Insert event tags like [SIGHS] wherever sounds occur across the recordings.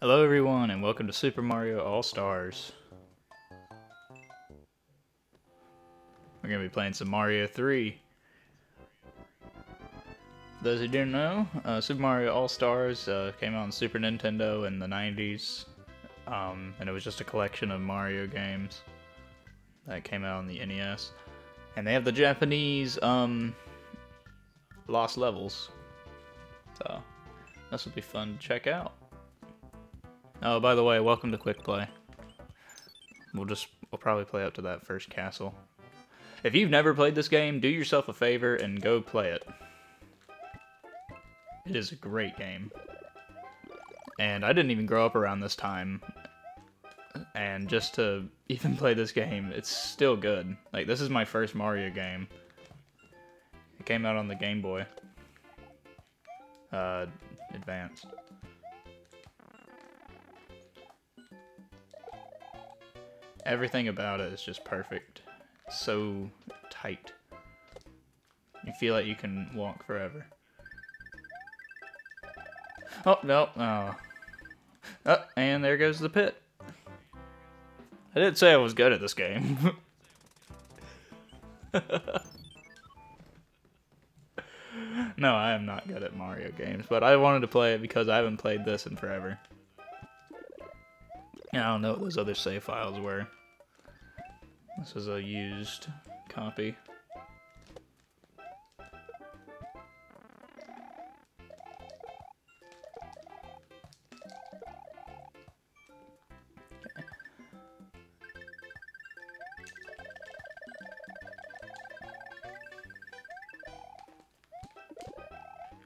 Hello everyone and welcome to Super Mario All-Stars. We're going to be playing some Mario 3. For those who didn't know, uh, Super Mario All-Stars uh, came out on Super Nintendo in the 90s. Um, and it was just a collection of Mario games that came out on the NES. And they have the Japanese um, Lost Levels. So, this will be fun to check out. Oh, by the way, welcome to Quick Play. We'll just, we'll probably play up to that first castle. If you've never played this game, do yourself a favor and go play it. It is a great game. And I didn't even grow up around this time. And just to [LAUGHS] even play this game, it's still good. Like, this is my first Mario game. It came out on the Game Boy. Uh, Advance. Everything about it is just perfect. So tight. You feel like you can walk forever. Oh, no. Oh. oh and there goes the pit. I didn't say I was good at this game. [LAUGHS] no, I am not good at Mario games, but I wanted to play it because I haven't played this in forever. I don't know what those other save files were. This is a used copy.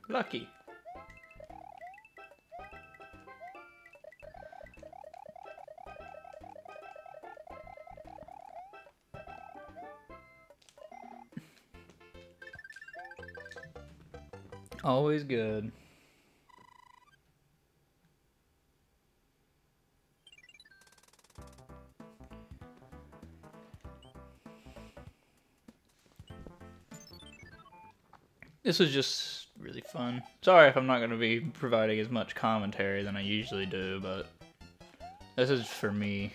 Lucky. Always good. This was just really fun. Sorry if I'm not going to be providing as much commentary than I usually do, but this is for me.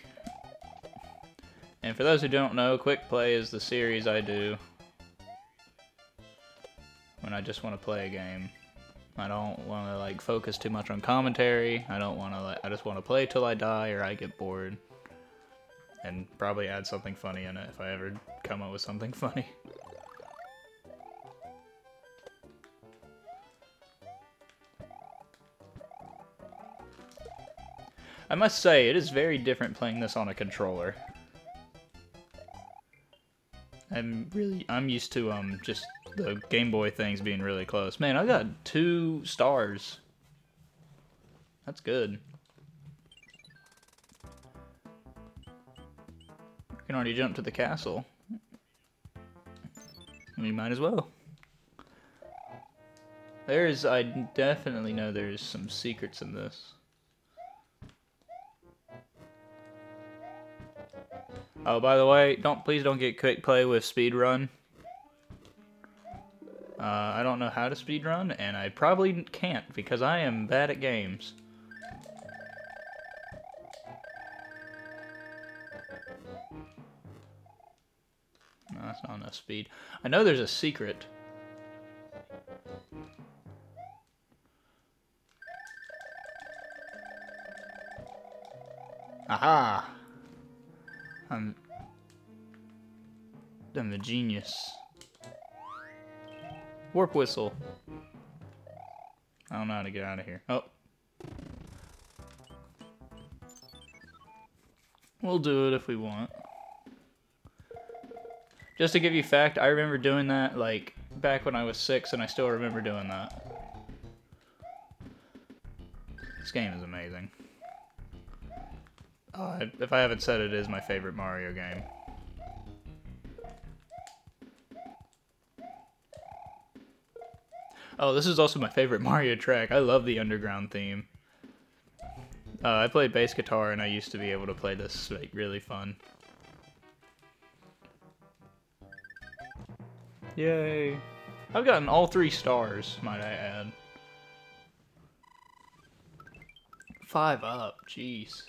And for those who don't know, Quick Play is the series I do when I just want to play a game. I don't want to like focus too much on commentary. I don't want to like, I just want to play till I die or I get bored. And probably add something funny in it if I ever come up with something [LAUGHS] funny. I must say, it is very different playing this on a controller. I'm really, I'm used to um just the Game Boy things being really close. Man, I got two stars. That's good. You can already jump to the castle. We might as well. There's, I definitely know there's some secrets in this. Oh, by the way, don't please don't get quick play with speedrun. Uh, I don't know how to speedrun, and I probably can't because I am bad at games. No, that's not enough speed. I know there's a secret. Aha! I'm... I'm a genius. Warp whistle. I don't know how to get out of here. Oh. We'll do it if we want. Just to give you fact, I remember doing that, like, back when I was six, and I still remember doing that. This game is amazing. Uh, if I haven't said it, it is my favorite Mario game. Oh, this is also my favorite Mario track. I love the underground theme. Uh, I play bass guitar and I used to be able to play this like really fun. Yay. I've gotten all three stars, might I add. Five up, jeez.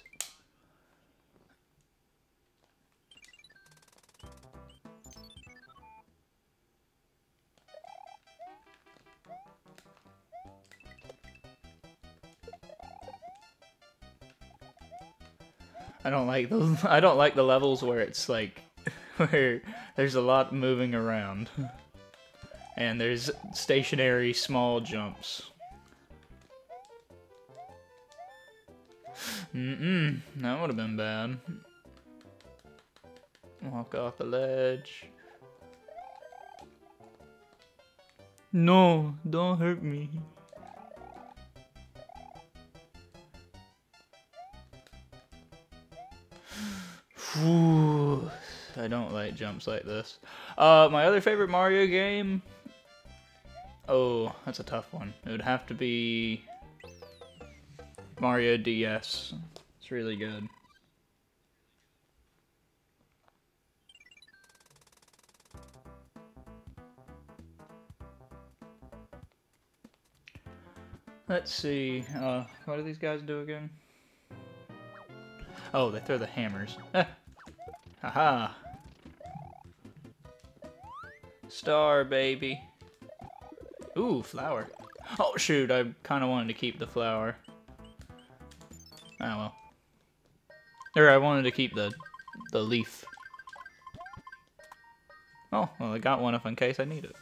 I don't like the [LAUGHS] I don't like the levels where it's like [LAUGHS] where there's a lot moving around. And there's stationary small jumps. Mm-mm, that would have been bad. Walk off the ledge. No, don't hurt me. I don't like jumps like this. Uh, my other favorite Mario game? Oh, that's a tough one. It would have to be Mario DS. It's really good. Let's see. Uh, what do these guys do again? Oh, they throw the hammers. [LAUGHS] Haha. Star, baby. Ooh, flower. Oh, shoot, I kind of wanted to keep the flower. Oh, well. Or I wanted to keep the, the leaf. Oh, well, I got one if in case I need it.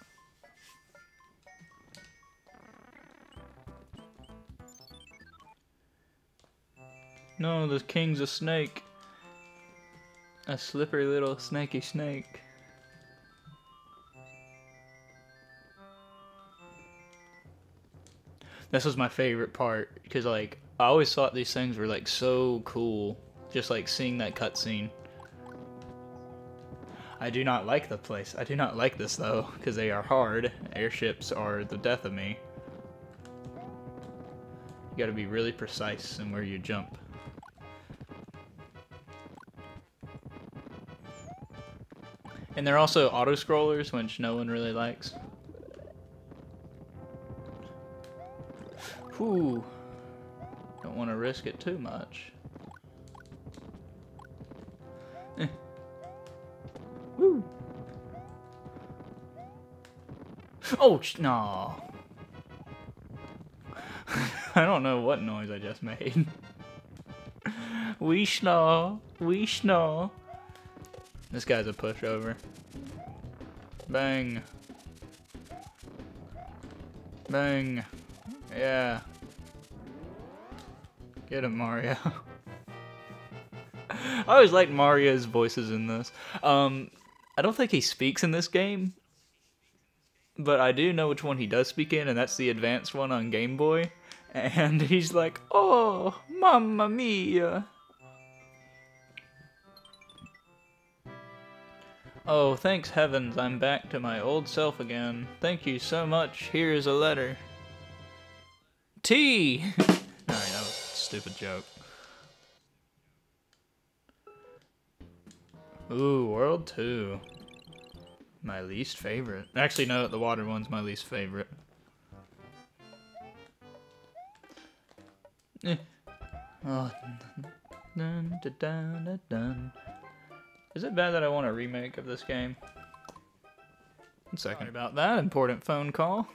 No, the king's a snake. A slippery little snaky snake. This was my favorite part because like I always thought these things were like so cool, just like seeing that cutscene. I do not like the place. I do not like this though because they are hard. Airships are the death of me. You got to be really precise in where you jump. And they're also auto-scrollers, which no one really likes. Whew. Don't want to risk it too much. Eh. Woo! Oh, no. [LAUGHS] I don't know what noise I just made. [LAUGHS] we snore, we snore. This guy's a pushover. Bang. Bang. Yeah. Get him, Mario. [LAUGHS] I always liked Mario's voices in this. Um, I don't think he speaks in this game, but I do know which one he does speak in, and that's the advanced one on Game Boy. [LAUGHS] And he's like, "Oh, mamma mia." Oh, thanks heavens, I'm back to my old self again. Thank you so much. Here is a letter. T! [LAUGHS] Alright, that was a stupid joke. Ooh, World 2. My least favorite. Actually, no, the water one's my least favorite. Eh. Oh. Dun, dun, dun, is it bad that I want a remake of this game? One second about that. Important phone call.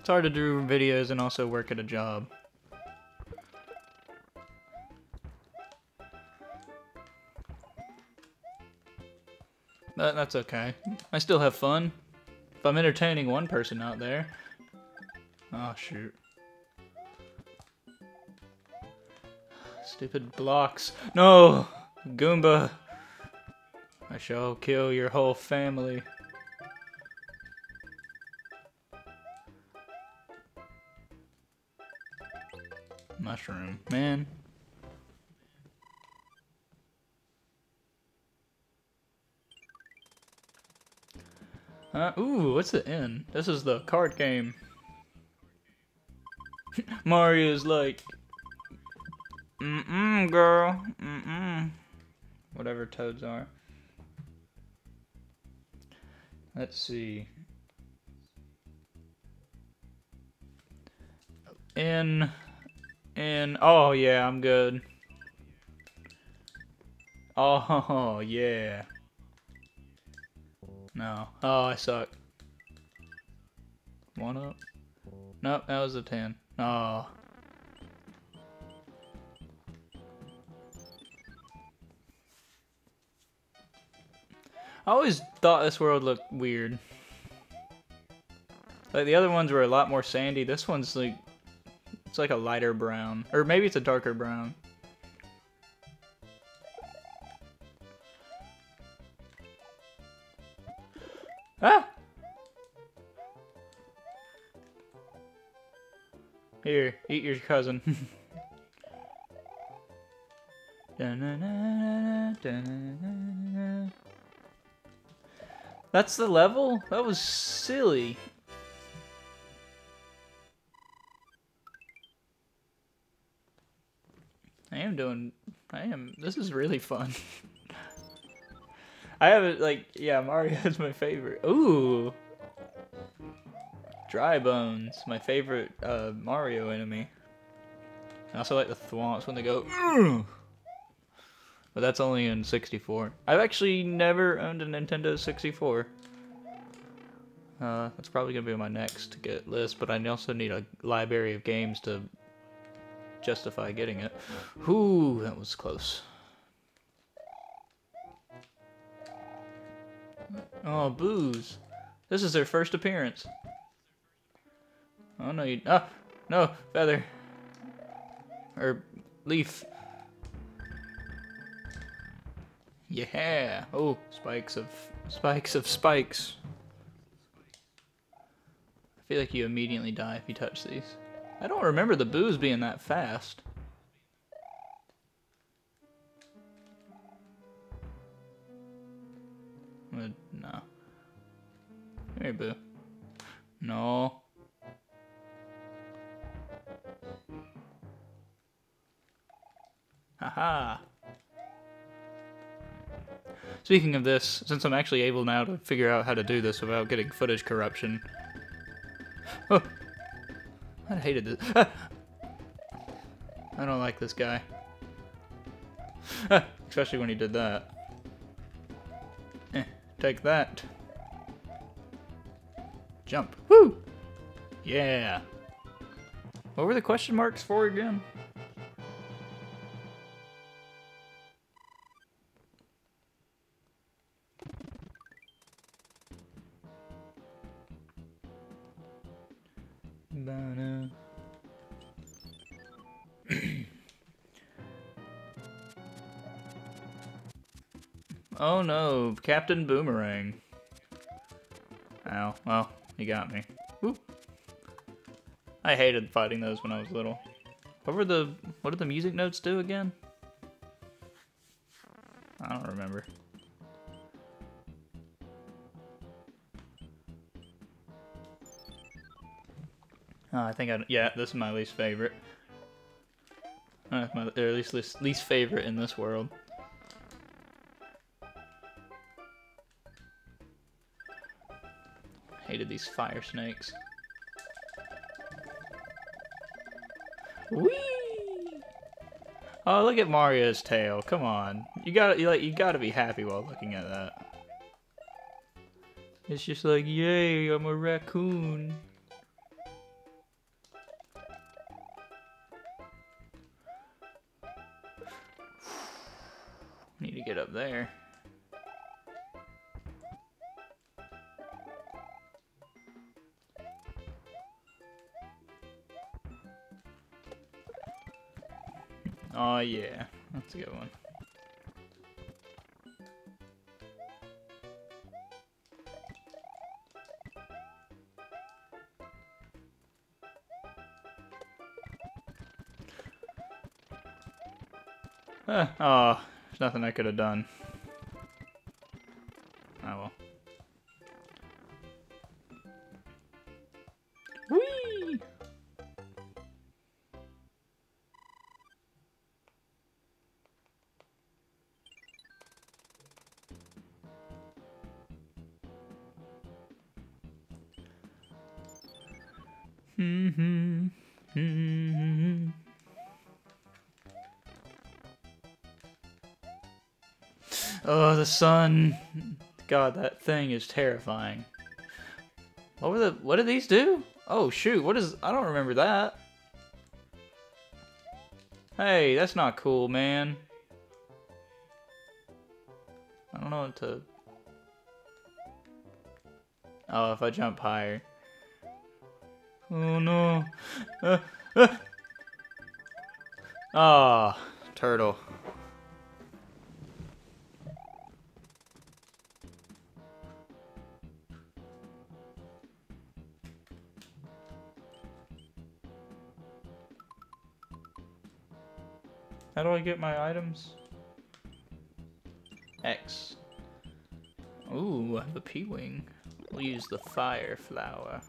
It's hard to do videos and also work at a job. But that's okay. I still have fun. If I'm entertaining one person out there. Oh, shoot. Stupid blocks. No! Goomba! I shall kill your whole family. Mushroom. Man. Uh, ooh, what's the N? This is the card game. [LAUGHS] Mario's like, Mm-mm, girl. Mm-mm. Whatever toads are. Let's see. in, in. Oh yeah, I'm good. Oh [LAUGHS] yeah. No. Oh, I suck. One up. Nope, that was a 10. Oh. I always thought this world looked weird. Like the other ones were a lot more sandy. This one's like it's like a lighter brown. Or maybe it's a darker brown. Ah! Here, eat your cousin. [LAUGHS] That's the level? That was silly. I am doing... I am... This is really fun. [LAUGHS] I have it, like... Yeah, Mario [LAUGHS] is my favorite. Ooh! Dry Bones, my favorite uh, Mario enemy. I also like the thwomps when they go... But that's only in 64. I've actually never owned a Nintendo 64. Uh, that's probably going to be my next get list, but I also need a library of games to justify getting it. Whoo, that was close. Oh, Boos. This is their first appearance. Oh, no, you... Ah! No, Feather. Or Leaf. Yeah! Oh, spikes of... Spikes of spikes. I feel like you immediately die if you touch these. I don't remember the Boos being that fast. Uh, no. Come here, Boo. No. Haha. Speaking of this, since I'm actually able now to figure out how to do this without getting footage corruption. Oh! I hated this. Ah! I don't like this guy. Ah, especially when he did that. Eh, take that. Jump. Woo! Yeah! What were the question marks for again? Oh no, Captain Boomerang. Ow, well, he got me. Woo. I hated fighting those when I was little. What were the, what did the music notes do again? I don't remember. Oh, I think I yeah, this is my least favorite. Uh, my, or at least least, least favorite in this world. These fire snakes. Whee! Oh, look at Mario's tail. Come on, you gotta you like you gotta be happy while looking at that. It's just like, yay, I'm a raccoon. Need to get up there. Oh yeah, that's a good one. Uh, oh, there's nothing I could have done. Mm-hmm. Oh, the sun. God, that thing is terrifying. What were the what did these do? Oh shoot, what is I don't remember that. Hey, that's not cool, man. I don't know what to Oh, if I jump higher. Oh no. Uh, uh. Ah, turtle. How do I get my items? X. Ooh, I have a P-Wing. We'll use the fire flower.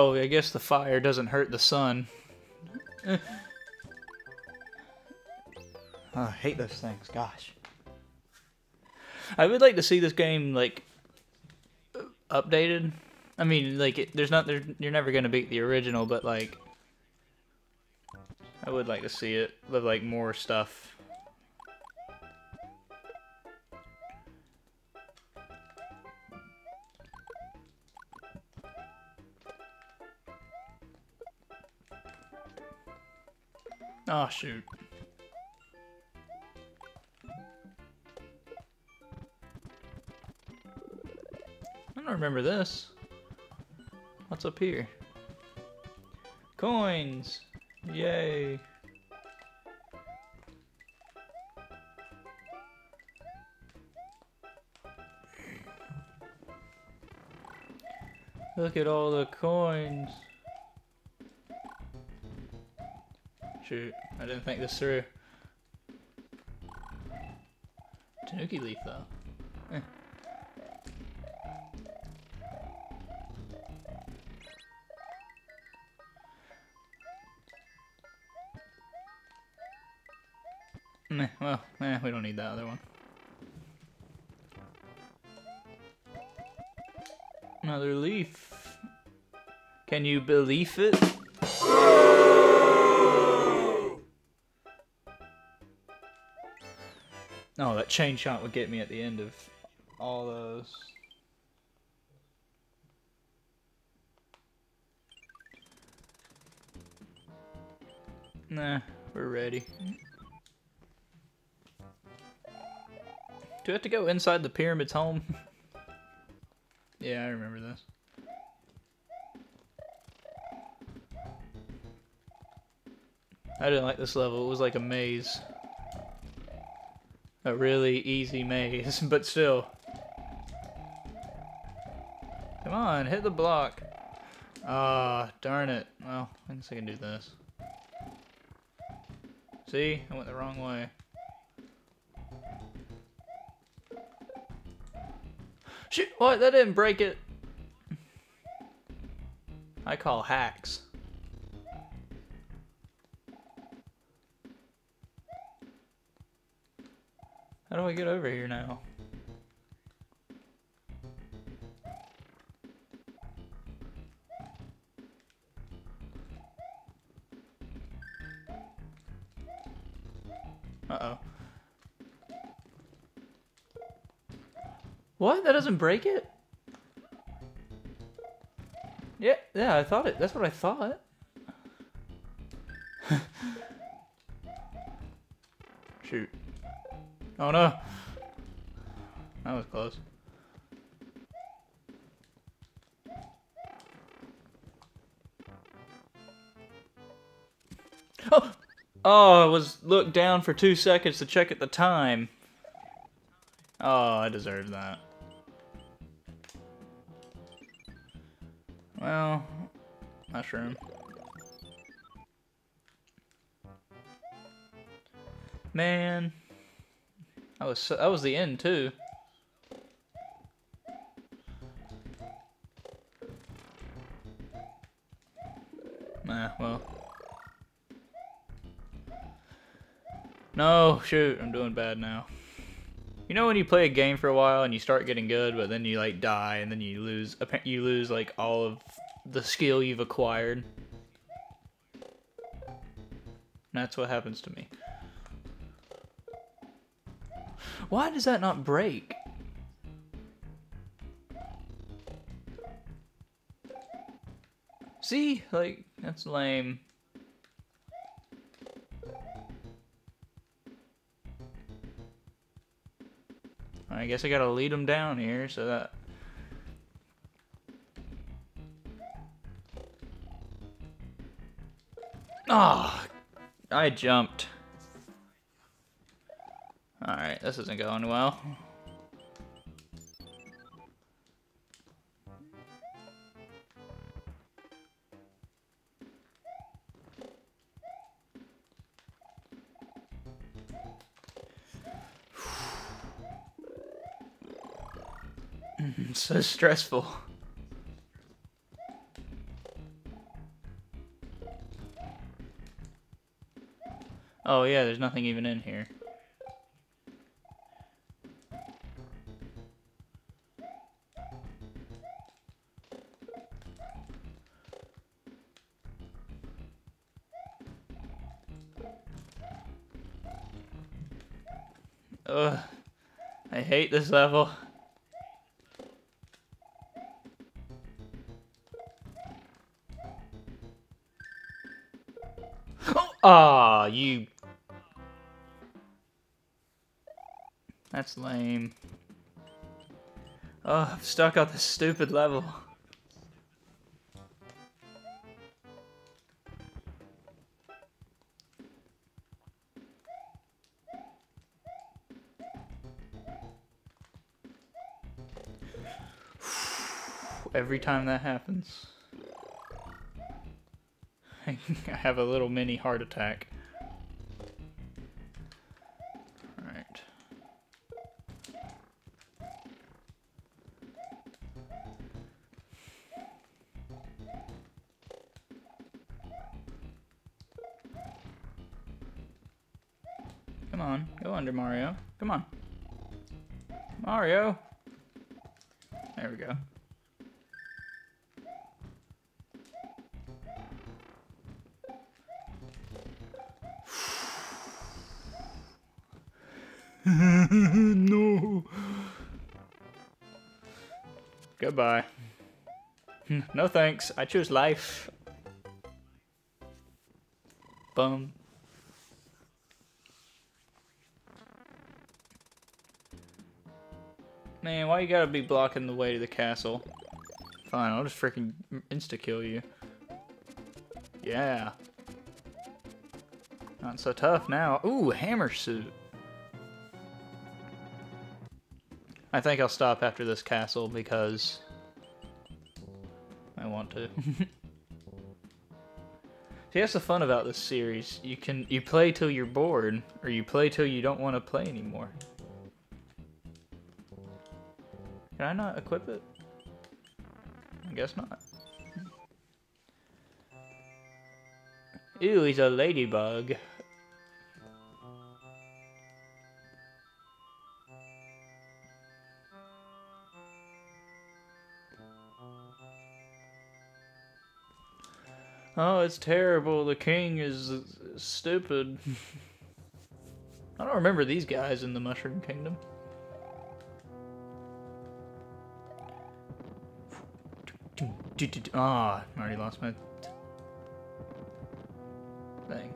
Oh, I guess the fire doesn't hurt the sun. oh, I hate those things, gosh. I would like to see this game like updated. I mean, like it, there's not there, you're never gonna beat the original, but like I would like to see it with like more stuff. Shoot. I don't remember this. What's up here? Coins! Yay! Look at all the coins. Shoot, I didn't think this through. Tanuki leaf though. Eh. Meh, well, eh, we don't need that other one. Another leaf. Can you believe it? Chain shot would get me at the end of all those. Nah, we're ready. Do I have to go inside the pyramid's home? [LAUGHS] yeah, I remember this. I didn't like this level. It was like a maze. A really easy maze, [LAUGHS] but still. Come on, hit the block. Ah, oh, darn it. Well, I guess I can do this. See? I went the wrong way. Shoot! what? That didn't break it. I call hacks. Do I get over here now? Uh-oh. What? That doesn't break it? Yeah, yeah, I thought it. That's what I thought. [LAUGHS] Shoot. Oh no. That was close. Oh! Oh, I was looked down for two seconds to check at the time. Oh, I deserve that. Well, mushroom. Man. That was so, that was the end too. Nah, well. No, shoot, I'm doing bad now. You know when you play a game for a while and you start getting good, but then you like die and then you lose you lose like all of the skill you've acquired. And that's what happens to me. Why does that not break? See? Like, that's lame. I guess I gotta lead them down here so that... Ah, oh, I jumped. This isn't going well. [SIGHS] so stressful. Oh yeah, there's nothing even in here. Ugh. I hate this level. Ah, oh, you... That's lame. Oh, I'm stuck on this stupid level. Every time that happens. [LAUGHS] I have a little mini heart attack. Alright. Come on, go under Mario. Come on. Mario! There we go. No thanks. I choose life. Bum. Man, why you gotta be blocking the way to the castle? Fine, I'll just freaking insta-kill you. Yeah. Not so tough now. Ooh, hammer suit. I think I'll stop after this castle because to. [LAUGHS] See, that's the fun about this series. You can you play till you're bored, or you play till you don't want to play anymore. Can I not equip it? I guess not. [LAUGHS] Ew, he's a ladybug. Oh, it's terrible. The king is stupid. I don't remember these guys in the Mushroom Kingdom. Ah, oh, I already lost my thing.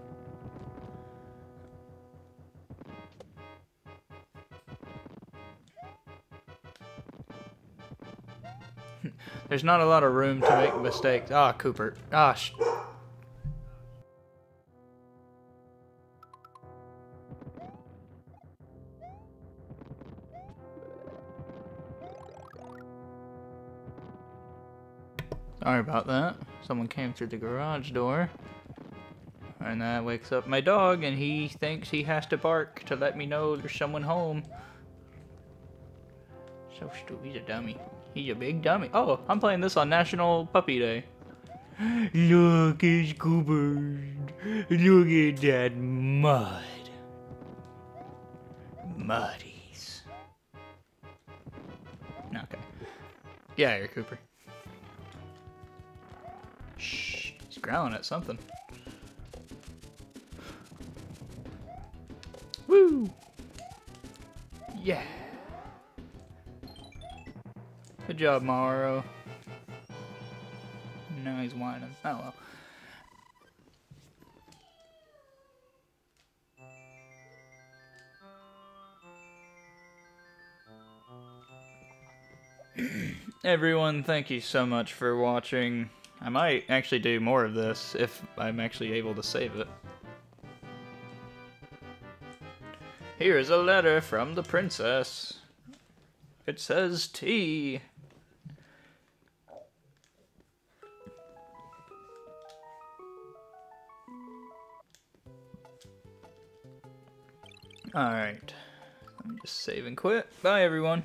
[LAUGHS] There's not a lot of room to make mistakes. Ah, Cooper. Gosh. Sorry about that. Someone came through the garage door. And that wakes up my dog, and he thinks he has to bark to let me know there's someone home. So stupid. He's a dummy. He's a big dummy. Oh, I'm playing this on National Puppy Day. [GASPS] Look, it's Cooper. Look at that mud. Muddies. Okay. Yeah, you're Cooper. Growling at something. Woo! Yeah. Good job, Mario. Now he's whining. Oh well. [CLEARS THROAT] Everyone, thank you so much for watching. I might actually do more of this if I'm actually able to save it. Here is a letter from the princess. It says tea. Alright. Let me just save and quit. Bye, everyone.